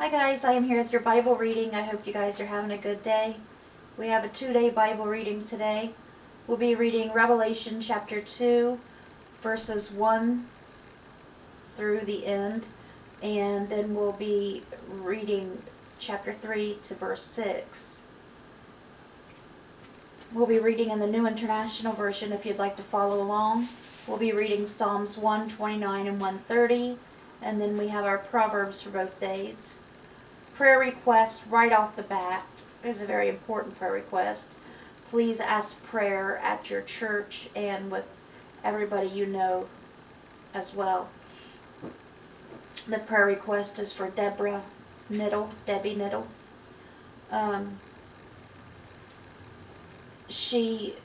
Hi guys, I am here with your Bible reading. I hope you guys are having a good day. We have a two-day Bible reading today. We'll be reading Revelation chapter 2, verses 1 through the end, and then we'll be reading chapter 3 to verse 6. We'll be reading in the New International Version if you'd like to follow along. We'll be reading Psalms 129 and 130, and then we have our Proverbs for both days. Prayer request right off the bat is a very important prayer request. Please ask prayer at your church and with everybody you know as well. The prayer request is for Deborah Niddle, Debbie Niddle. Um, she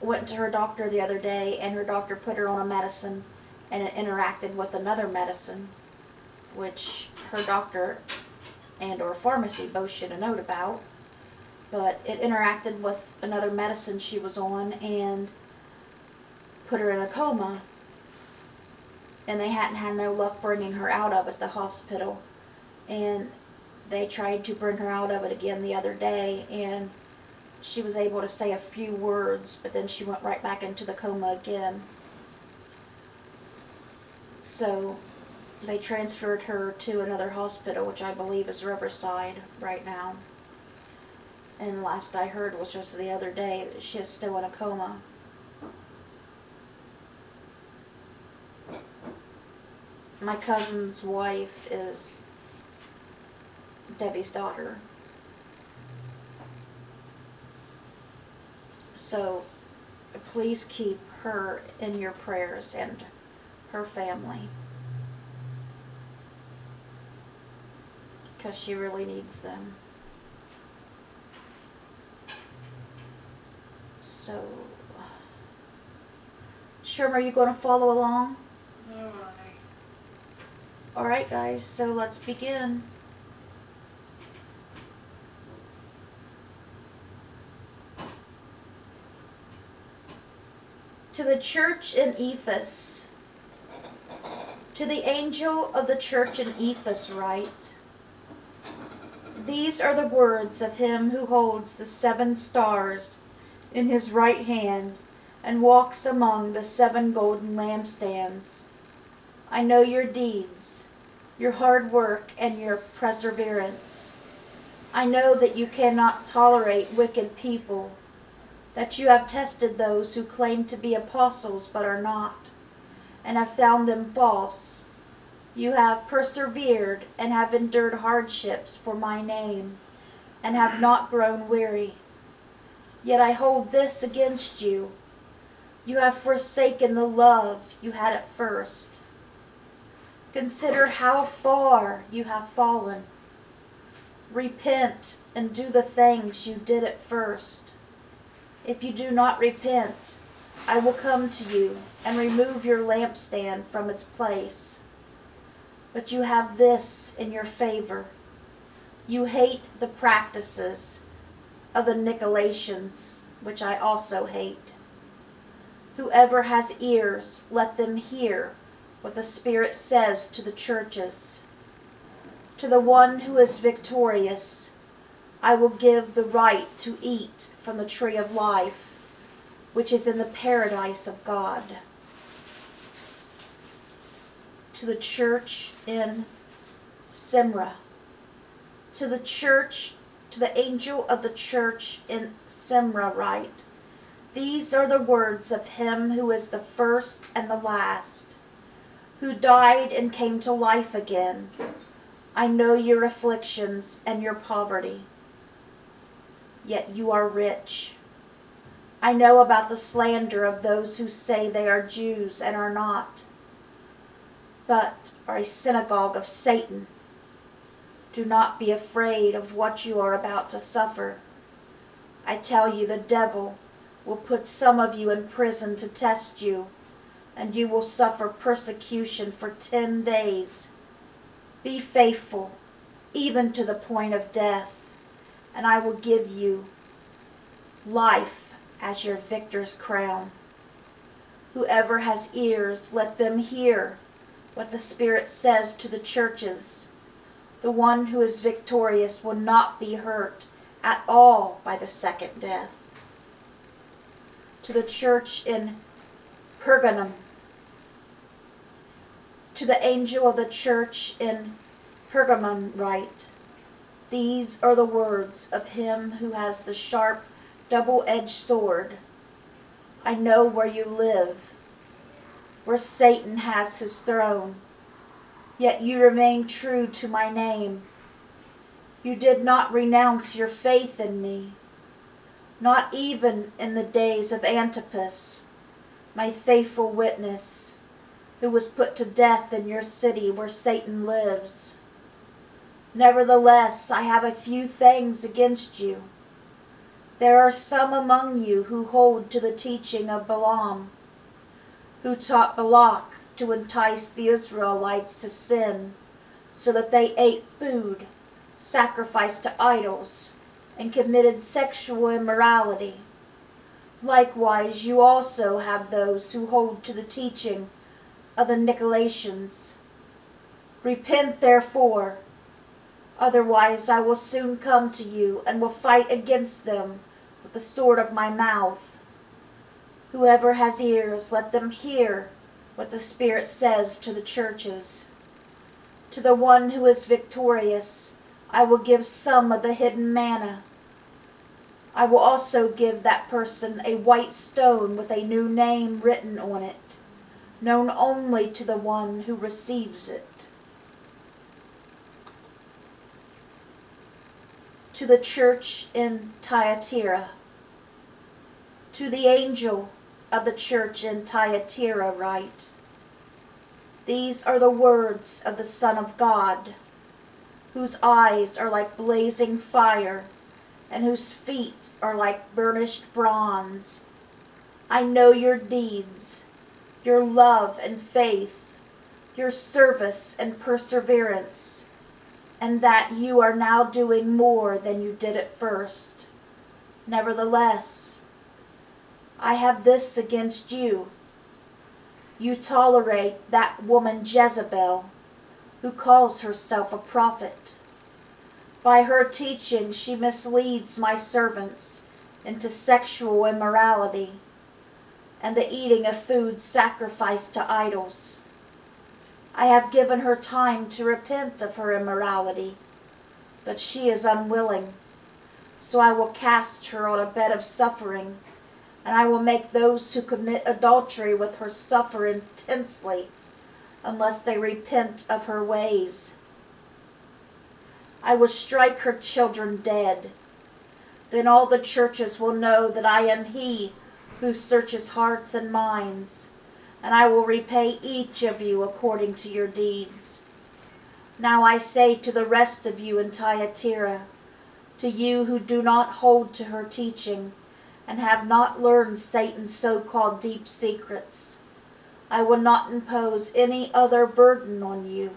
went to her doctor the other day and her doctor put her on a medicine and it interacted with another medicine which her doctor and or pharmacy both should have known about. But it interacted with another medicine she was on and put her in a coma. And they hadn't had no luck bringing her out of it the hospital. And they tried to bring her out of it again the other day and she was able to say a few words, but then she went right back into the coma again. So they transferred her to another hospital, which I believe is Riverside right now. And last I heard was just the other day that she is still in a coma. My cousin's wife is Debbie's daughter. So please keep her in your prayers and her family. Because she really needs them. So, Sherm, are you going to follow along? Alright. Alright, guys, so let's begin. To the church in Ephesus. to the angel of the church in Ephesus write, These are the words of him who holds the seven stars in his right hand and walks among the seven golden lampstands. I know your deeds, your hard work, and your perseverance. I know that you cannot tolerate wicked people that you have tested those who claim to be apostles but are not, and have found them false. You have persevered and have endured hardships for my name, and have not grown weary. Yet I hold this against you. You have forsaken the love you had at first. Consider how far you have fallen. Repent and do the things you did at first. If you do not repent, I will come to you and remove your lampstand from its place. But you have this in your favor. You hate the practices of the Nicolaitans, which I also hate. Whoever has ears, let them hear what the Spirit says to the churches. To the one who is victorious, I will give the right to eat from the tree of life, which is in the paradise of God. To the church in Smyrna, to the church, to the angel of the church in Smyrna write, These are the words of him who is the first and the last, who died and came to life again. I know your afflictions and your poverty yet you are rich. I know about the slander of those who say they are Jews and are not, but are a synagogue of Satan. Do not be afraid of what you are about to suffer. I tell you, the devil will put some of you in prison to test you, and you will suffer persecution for ten days. Be faithful, even to the point of death and I will give you life as your victor's crown. Whoever has ears, let them hear what the Spirit says to the churches. The one who is victorious will not be hurt at all by the second death. To the church in Pergamum, to the angel of the church in Pergamum write, These are the words of him who has the sharp, double-edged sword. I know where you live, where Satan has his throne. Yet you remain true to my name. You did not renounce your faith in me, not even in the days of Antipas, my faithful witness who was put to death in your city where Satan lives. Nevertheless, I have a few things against you. There are some among you who hold to the teaching of Balaam, who taught Balak to entice the Israelites to sin, so that they ate food sacrificed to idols and committed sexual immorality. Likewise, you also have those who hold to the teaching of the Nicolaitans. Repent therefore, otherwise I will soon come to you and will fight against them with the sword of my mouth. Whoever has ears, let them hear what the Spirit says to the churches. To the one who is victorious, I will give some of the hidden manna. I will also give that person a white stone with a new name written on it known only to the one who receives it. To the church in Thyatira, to the angel of the church in Thyatira write, These are the words of the Son of God, whose eyes are like blazing fire, and whose feet are like burnished bronze. I know your deeds your love and faith, your service and perseverance, and that you are now doing more than you did at first. Nevertheless, I have this against you. You tolerate that woman Jezebel, who calls herself a prophet. By her teaching, she misleads my servants into sexual immorality and the eating of food sacrificed to idols. I have given her time to repent of her immorality, but she is unwilling. So I will cast her on a bed of suffering, and I will make those who commit adultery with her suffer intensely, unless they repent of her ways. I will strike her children dead. Then all the churches will know that I am he who searches hearts and minds, and I will repay each of you according to your deeds. Now I say to the rest of you in Thyatira, to you who do not hold to her teaching, and have not learned Satan's so-called deep secrets, I will not impose any other burden on you,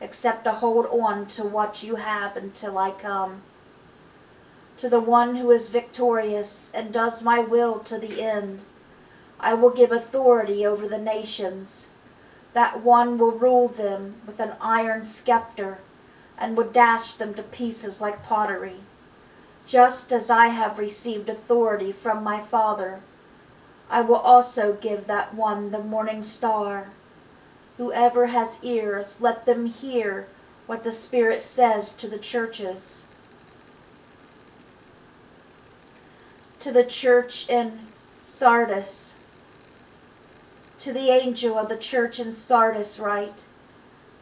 except to hold on to what you have until I come to the one who is victorious and does my will to the end. I will give authority over the nations. That one will rule them with an iron scepter and will dash them to pieces like pottery. Just as I have received authority from my Father, I will also give that one the morning star. Whoever has ears, let them hear what the Spirit says to the churches. to the church in Sardis. To the angel of the church in Sardis write,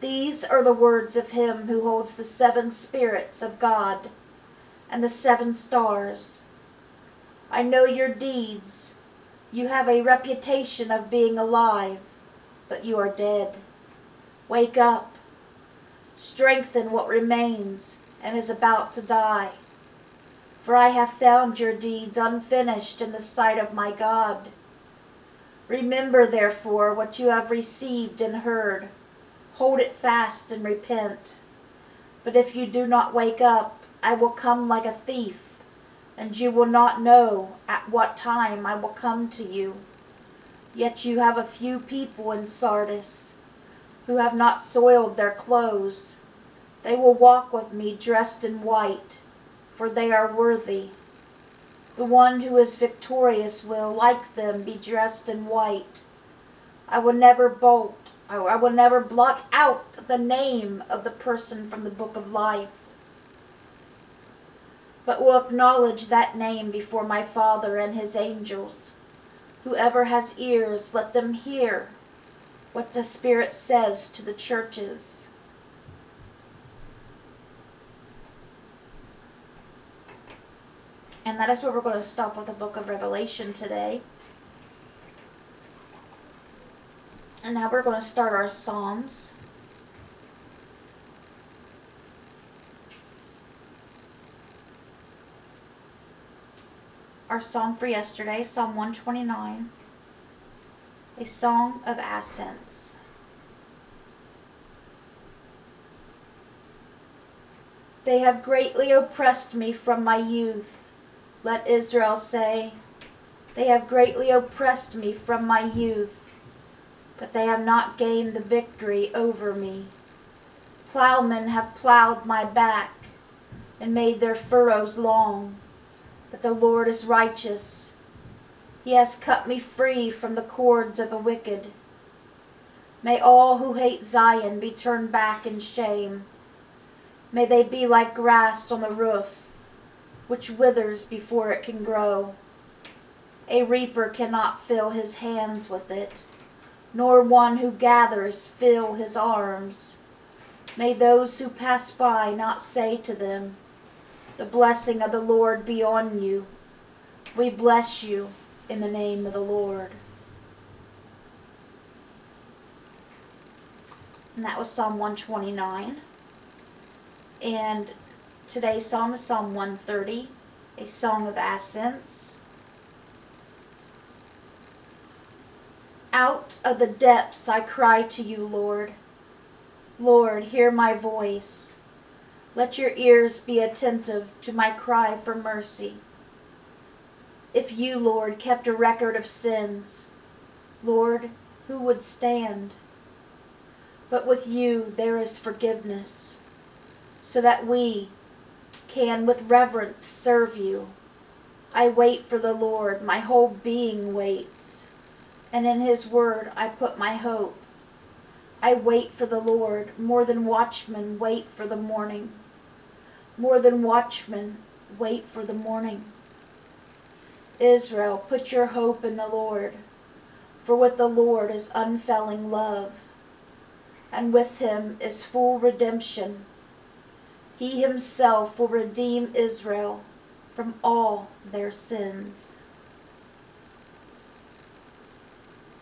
These are the words of him who holds the seven spirits of God and the seven stars. I know your deeds. You have a reputation of being alive, but you are dead. Wake up. Strengthen what remains and is about to die for I have found your deeds unfinished in the sight of my God. Remember, therefore, what you have received and heard. Hold it fast and repent. But if you do not wake up, I will come like a thief, and you will not know at what time I will come to you. Yet you have a few people in Sardis who have not soiled their clothes. They will walk with me dressed in white, for they are worthy. The one who is victorious will, like them, be dressed in white. I will never bolt, I will never blot out the name of the person from the book of life, but will acknowledge that name before my Father and his angels. Whoever has ears, let them hear what the Spirit says to the churches. And that is where we're going to stop with the book of Revelation today. And now we're going to start our Psalms. Our psalm for yesterday, Psalm 129, a song of ascents. They have greatly oppressed me from my youth. Let Israel say, They have greatly oppressed me from my youth, but they have not gained the victory over me. Plowmen have plowed my back and made their furrows long, but the Lord is righteous. He has cut me free from the cords of the wicked. May all who hate Zion be turned back in shame. May they be like grass on the roof, which withers before it can grow. A reaper cannot fill his hands with it, nor one who gathers fill his arms. May those who pass by not say to them, The blessing of the Lord be on you. We bless you in the name of the Lord. And that was Psalm 129. And today's psalm is Psalm 130, a song of ascents. Out of the depths I cry to you, Lord. Lord, hear my voice. Let your ears be attentive to my cry for mercy. If you, Lord, kept a record of sins, Lord, who would stand? But with you there is forgiveness so that we can with reverence serve you. I wait for the Lord, my whole being waits, and in his word I put my hope. I wait for the Lord, more than watchmen wait for the morning. More than watchmen wait for the morning. Israel, put your hope in the Lord, for with the Lord is unfailing love, and with him is full redemption he himself will redeem Israel from all their sins.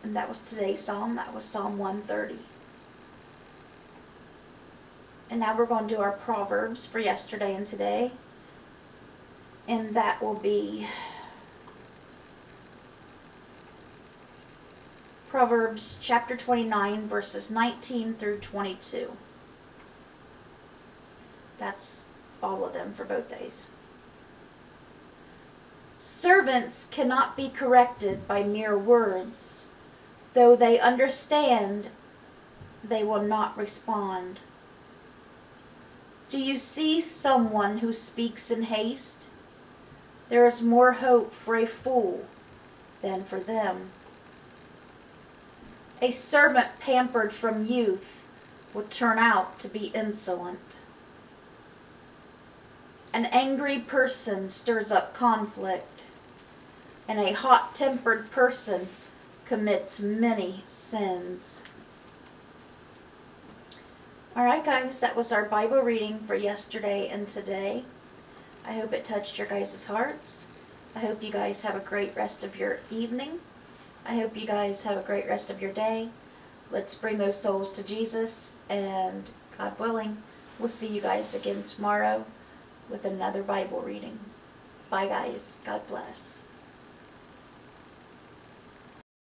And that was today's psalm. That was Psalm 130. And now we're going to do our Proverbs for yesterday and today. And that will be Proverbs chapter 29, verses 19 through 22. That's all of them for both days. Servants cannot be corrected by mere words. Though they understand, they will not respond. Do you see someone who speaks in haste? There is more hope for a fool than for them. A servant pampered from youth will turn out to be insolent. An angry person stirs up conflict, and a hot tempered person commits many sins. All right, guys, that was our Bible reading for yesterday and today. I hope it touched your guys' hearts. I hope you guys have a great rest of your evening. I hope you guys have a great rest of your day. Let's bring those souls to Jesus, and God willing, we'll see you guys again tomorrow with another Bible reading. Bye, guys. God bless.